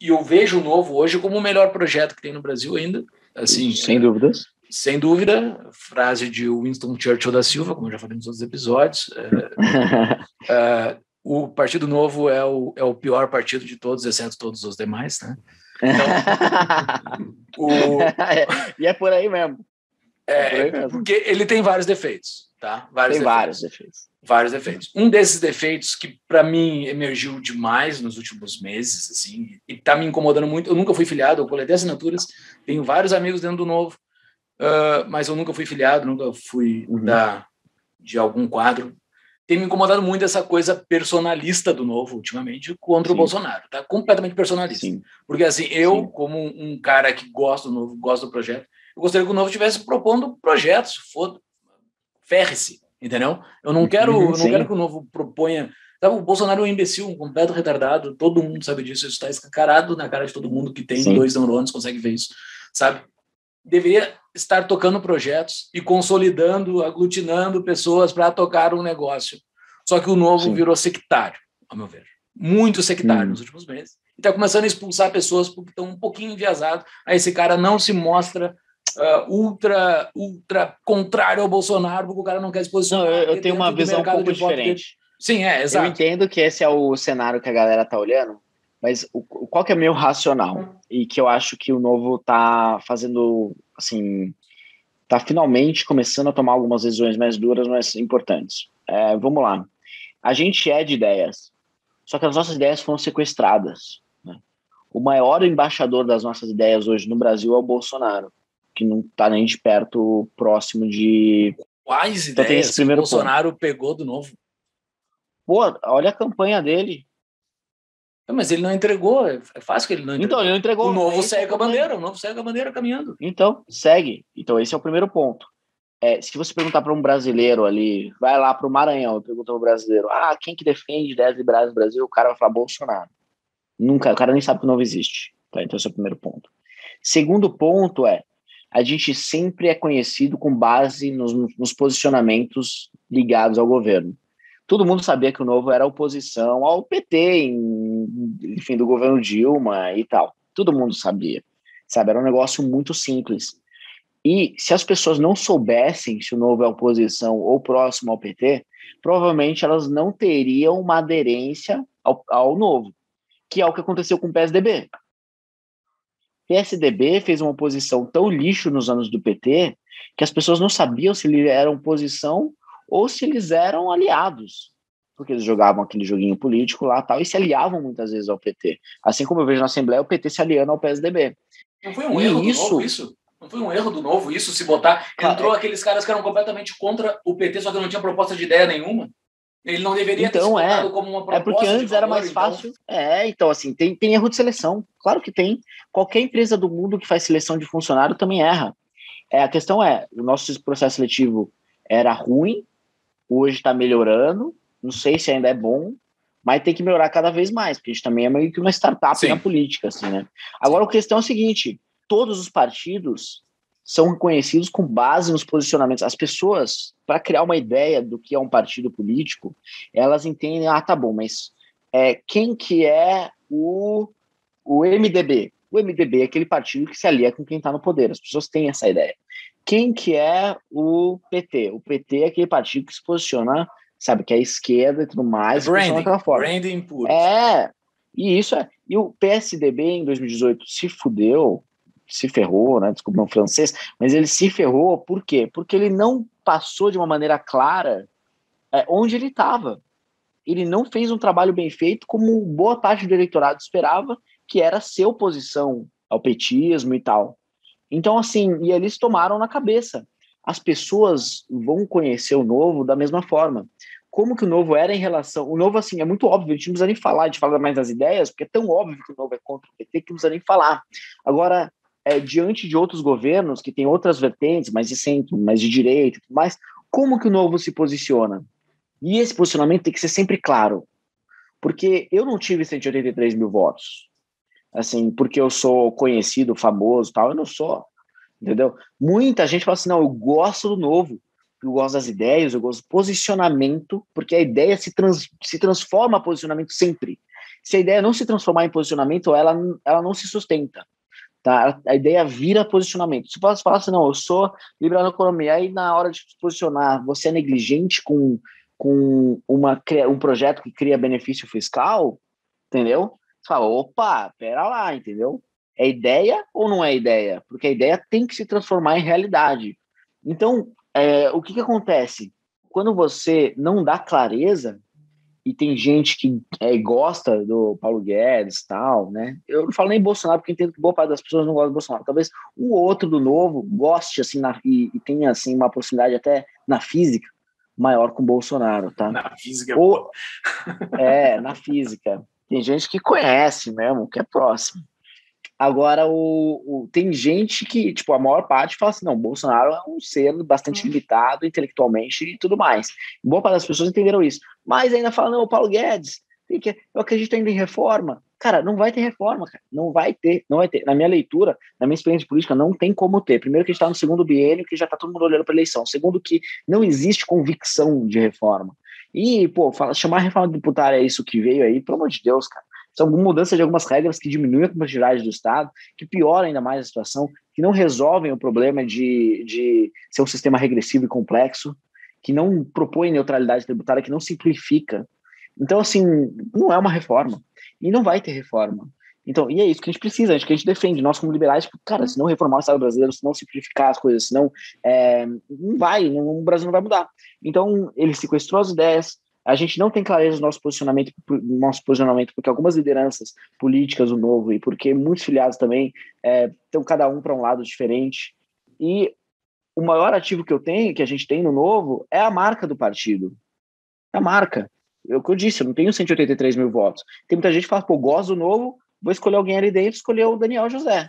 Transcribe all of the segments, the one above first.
e eu vejo o Novo hoje como o melhor projeto que tem no Brasil ainda. Assim, sem é, dúvidas. Sem dúvida, frase de Winston Churchill da Silva, como já falei nos outros episódios. É, é, o Partido Novo é o, é o pior partido de todos, exceto todos os demais, né? Então, o... é, e é por aí mesmo. É, é porque ele tem vários defeitos, tá? Vários tem defeitos. vários defeitos. Vários defeitos. Um desses defeitos que para mim emergiu demais nos últimos meses, assim, e tá me incomodando muito. Eu nunca fui filiado, eu coletei assinaturas, tenho vários amigos dentro do novo, uh, mas eu nunca fui filiado, nunca fui uhum. da, de algum quadro. Tem me incomodado muito essa coisa personalista do novo ultimamente contra Sim. o Bolsonaro, tá? Completamente personalista. Sim. Porque assim, eu, Sim. como um cara que gosta do novo, gosta do projeto, eu gostaria que o novo estivesse propondo projetos, foda, ferre-se, entendeu? Eu não quero, eu não quero que o novo proponha. Sabe, o Bolsonaro é um imbecil, um completo retardado, todo mundo sabe disso, isso está escancarado na cara de todo mundo que tem Sim. dois neurônios, consegue ver isso, sabe? Deveria estar tocando projetos e consolidando, aglutinando pessoas para tocar um negócio. Só que o novo Sim. virou sectário, ao meu ver. Muito sectário hum. nos últimos meses. E está começando a expulsar pessoas porque estão um pouquinho enviesados. Aí esse cara não se mostra uh, ultra, ultra contrário ao Bolsonaro, porque o cara não quer se posicionar. Não, eu, eu tenho uma visão um pouco diferente. Sim, é, exato. Eu entendo que esse é o cenário que a galera tá olhando, mas o, qual que é meu racional? E que eu acho que o novo tá fazendo, assim, tá finalmente começando a tomar algumas decisões mais duras, mas importantes. É, vamos lá. A gente é de ideias, só que as nossas ideias foram sequestradas. Né? O maior embaixador das nossas ideias hoje no Brasil é o Bolsonaro que não está nem de perto próximo de. Quais então, ideias esse primeiro o Bolsonaro ponto. pegou do novo? Pô, olha a campanha dele. mas ele não entregou, é fácil que ele não entregou. Então, ele não entregou. O novo segue a bandeira, o novo segue a bandeira caminhando. Então, segue. Então, esse é o primeiro ponto. É, se você perguntar para um brasileiro ali, vai lá para o Maranhão, pergunta para o brasileiro, ah, quem que defende ideias liberais no Brasil? O cara vai falar Bolsonaro. Nunca, o cara nem sabe que o novo existe. Tá? Então, esse é o primeiro ponto. Segundo ponto é, a gente sempre é conhecido com base nos, nos posicionamentos ligados ao governo. Todo mundo sabia que o Novo era oposição ao PT, em, enfim, do governo Dilma e tal. Todo mundo sabia, sabe? Era um negócio muito simples. E se as pessoas não soubessem se o Novo é oposição ou próximo ao PT, provavelmente elas não teriam uma aderência ao, ao Novo, que é o que aconteceu com o PSDB. PSDB fez uma oposição tão lixo nos anos do PT que as pessoas não sabiam se eles eram oposição ou se eles eram aliados, porque eles jogavam aquele joguinho político lá tal e se aliavam muitas vezes ao PT. Assim como eu vejo na Assembleia o PT se aliando ao PSDB. Não foi um e erro isso... do novo isso? Não foi um erro do novo isso se botar? Entrou é... aqueles caras que eram completamente contra o PT, só que não tinha proposta de ideia nenhuma. Ele não deveria então, ter é. como uma proposta. É porque antes valor, era mais então. fácil. Então... É, então, assim, tem, tem erro de seleção. Claro que tem. Qualquer empresa do mundo que faz seleção de funcionário também erra. É, a questão é: o nosso processo seletivo era ruim, hoje está melhorando. Não sei se ainda é bom, mas tem que melhorar cada vez mais, porque a gente também é meio que uma startup Sim. na política, assim, né? Agora, a questão é a seguinte: todos os partidos são reconhecidos com base nos posicionamentos. As pessoas, para criar uma ideia do que é um partido político, elas entendem, ah, tá bom, mas é, quem que é o, o MDB? O MDB é aquele partido que se alia com quem está no poder. As pessoas têm essa ideia. Quem que é o PT? O PT é aquele partido que se posiciona, sabe, que é a esquerda e tudo mais. Branding, forma. branding puro. É, e isso é. E o PSDB em 2018 se fudeu se ferrou, né? Desculpa o francês, mas ele se ferrou por quê? Porque ele não passou de uma maneira clara é, onde ele estava. Ele não fez um trabalho bem feito, como boa parte do eleitorado esperava, que era ser oposição ao petismo e tal. Então, assim, e eles tomaram na cabeça. As pessoas vão conhecer o novo da mesma forma. Como que o novo era em relação. O novo, assim, é muito óbvio, a gente não precisa nem falar, a gente fala mais das ideias, porque é tão óbvio que o novo é contra o PT que não precisa nem falar. Agora, é, diante de outros governos que têm outras vertentes, mais de centro, mais de direita, mas como que o novo se posiciona? E esse posicionamento tem que ser sempre claro, porque eu não tive 183 mil votos, assim, porque eu sou conhecido, famoso, tal, eu não sou, entendeu? Muita gente fala assim, não, eu gosto do novo, eu gosto das ideias, eu gosto do posicionamento, porque a ideia se, trans, se transforma a posicionamento sempre. Se a ideia não se transformar em posicionamento, ela, ela não se sustenta. Tá? A ideia vira posicionamento. Se você falar assim, não, eu sou liberal na economia, aí na hora de se posicionar, você é negligente com, com uma, um projeto que cria benefício fiscal, entendeu? Você fala, opa, pera lá, entendeu? É ideia ou não é ideia? Porque a ideia tem que se transformar em realidade. Então, é, o que, que acontece? Quando você não dá clareza, e tem gente que é, gosta do Paulo Guedes e tal, né? Eu não falo nem Bolsonaro, porque entendo que boa parte das pessoas não gosta do Bolsonaro. Talvez ou outro do novo goste, assim, na, e, e, tenha, assim, uma proximidade até na física maior com o Bolsonaro, tá? Na física. Ou, é, na física. Tem gente que conhece mesmo, que é próximo. Agora, o, o, tem gente que, tipo, a maior parte fala assim, não, Bolsonaro é um ser bastante uhum. limitado intelectualmente e tudo mais. Boa parte das pessoas entenderam isso. Mas ainda fala, não, o Paulo Guedes, que, eu acredito ainda em reforma. Cara, não vai ter reforma, cara. Não vai ter, não vai ter. Na minha leitura, na minha experiência política, não tem como ter. Primeiro que a gente está no segundo biênio, que já está todo mundo olhando para eleição. Segundo que não existe convicção de reforma. E, pô, fala, chamar a reforma tributária é isso que veio aí, pelo amor de Deus, cara são mudança de algumas regras que diminuem a competitividade do Estado, que pioram ainda mais a situação, que não resolvem o problema de, de ser um sistema regressivo e complexo, que não propõe neutralidade tributária, que não simplifica. Então, assim, não é uma reforma. E não vai ter reforma. Então, e é isso que a gente precisa, a gente, que a gente defende, nós como liberais, tipo, cara, se não reformar o Estado brasileiro, se não simplificar as coisas, se não, é, não vai, não, o Brasil não vai mudar. Então, ele sequestrou as ideias, a gente não tem clareza do nosso posicionamento, nosso posicionamento porque algumas lideranças políticas, o novo, e porque muitos filiados também é, estão cada um para um lado diferente. E o maior ativo que eu tenho, que a gente tem no novo, é a marca do partido. É a marca. É o que eu disse, eu não tenho 183 mil votos. Tem muita gente que fala, pô, gosto do novo, vou escolher alguém ali dentro, escolher o Daniel José.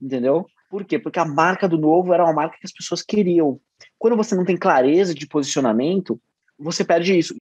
Entendeu? Por quê? Porque a marca do novo era uma marca que as pessoas queriam. Quando você não tem clareza de posicionamento, você perde isso.